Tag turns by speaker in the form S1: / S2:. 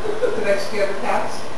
S1: the next year the tax?